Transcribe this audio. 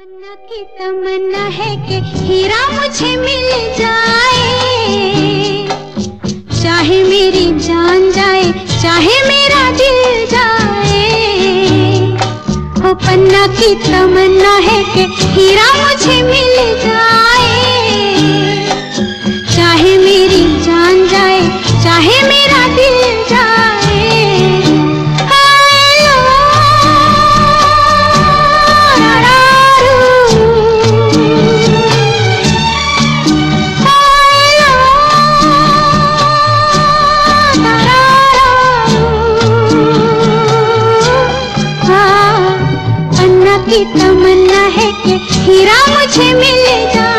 पन्ना की तमन्ना है कि हीरा मुझे मिल जाए। चाहे मेरी जान जाए, चाहे मेरा दिल जाए। ओ पन्ना की तमन्ना है कि हीरा मुझे मिल जाए। चाहे मेरी जान जाए, चाहे मेरा दिल जाए। की तमन्ना है कि हीरा मुझे मिल